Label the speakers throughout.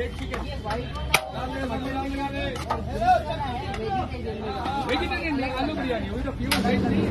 Speaker 1: Vegetarian आलू बिरयानी वही तो प्योर वेज नहीं है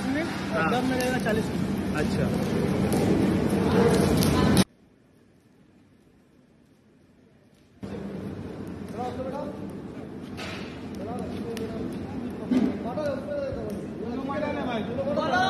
Speaker 1: पचास मिनट और दम में चालीस मिनट अच्छा Bye.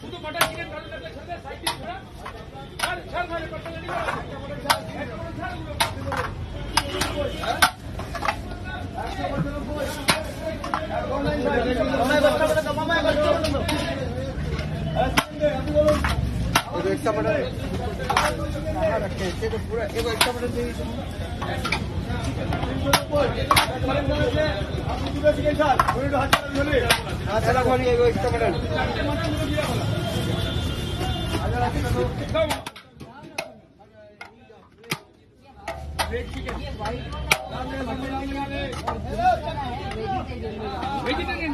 Speaker 1: শুধু বাটার চিকেন কালুটাকে ছেড়ে সাইড দিয়ে ছাড়া ছাড় ছাড় মানে পাটা জানি একটা মটন পুরো একটা মটন দিয়ে আপনি দুটো চিকেন স্যার হাজার হলে আচ্ছা এখন একটা মটন वेजिटेरियन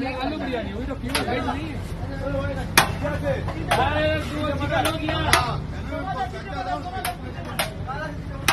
Speaker 2: नहीं आलू बिरयानी वही तो प्योर वेज नहीं
Speaker 1: अरे तू चिकन हो गया